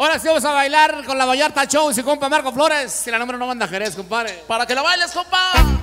Ahora sí vamos a bailar con la Vallarta Show y su compa Marco Flores. Y la número no manda Jerez, compadre. Para que la bailes, compa.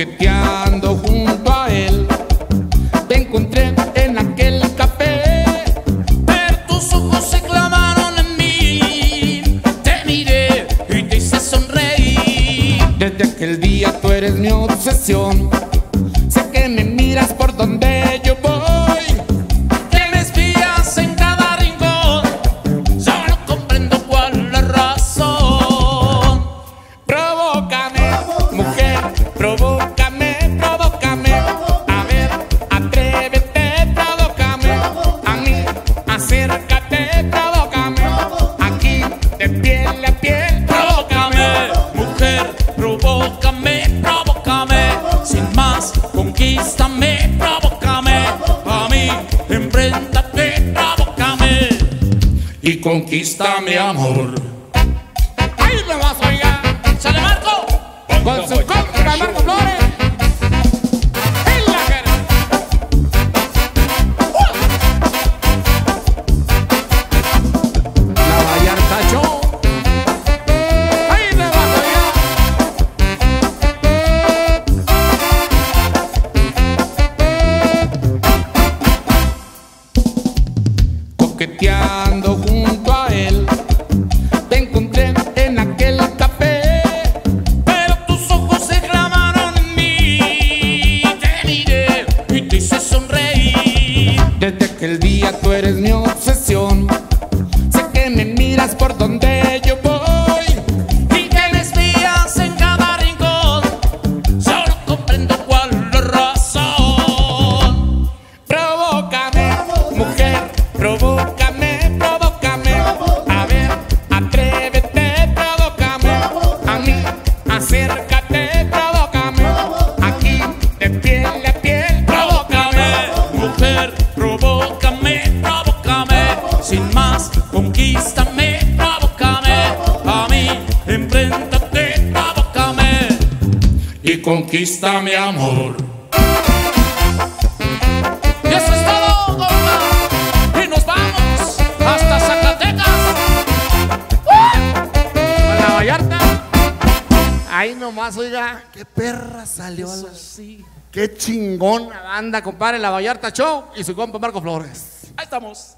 Coqueteando junto a él, te encontré en aquel café. Pero tus ojos se clavaron en mí. Te miré y te hice sonreír. Desde aquel día tú eres mi obsesión. Sé que me miras por donde yo y conquista mi amor. Coqueteando junto a él, te encontré en aquel café. Pero tus ojos se clavaron en mí. Te miré y te hice sonreír. Desde aquel día tú eres mi obsesión. Sé que me miras por donde y conquista mi amor. Y eso es todo, compa. Y nos vamos hasta Zacatecas. Con la Vallarta. Ahí nomás, oiga. Qué perra salió. la- sí. Qué chingona banda, compadre. La Vallarta Show y su compa Marco Flores. Ahí estamos.